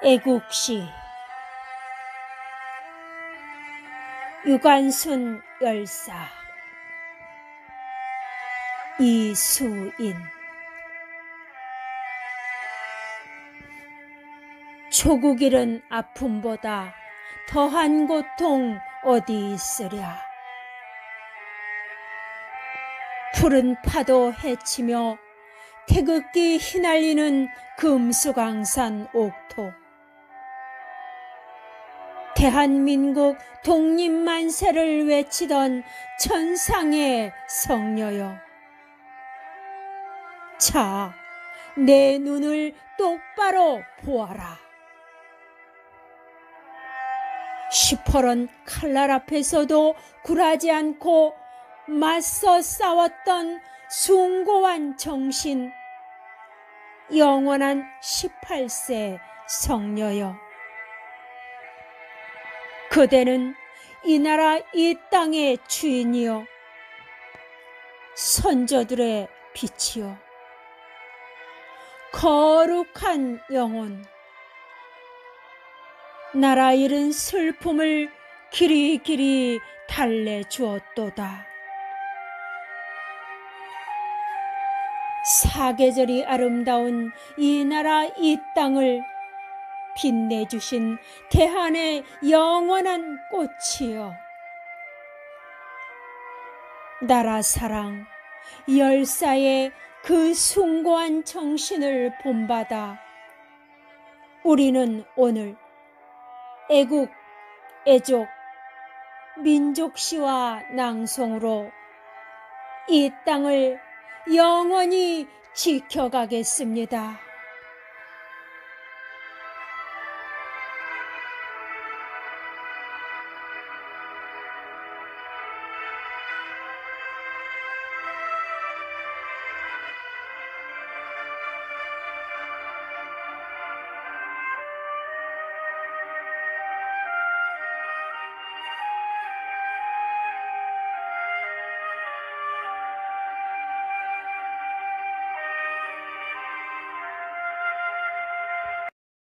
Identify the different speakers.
Speaker 1: 애국시. 유관순 열사. 이수인. 조국 잃은 아픔보다 더한 고통 어디 있으랴? 푸른 파도 헤치며 태극기 휘날리는 금수강산 옥토 대한민국 독립만세를 외치던 천상의 성녀여. 자, 내 눈을 똑바로 보아라. 시퍼런 칼날 앞에서도 굴하지 않고 맞서 싸웠던 숭고한 정신, 영원한 18세 성녀여. 그대는 이 나라 이 땅의 주인이요. 선조들의 빛이요. 거룩한 영혼. 나라 잃은 슬픔을 길이길이 달래주었도다. 사계절이 아름다운 이 나라 이 땅을 빛내주신 대한의 영원한 꽃이여. 나라 사랑, 열사의 그 숭고한 정신을 본받아 우리는 오늘 애국, 애족, 민족시와 낭송으로 이 땅을 영원히 지켜가겠습니다.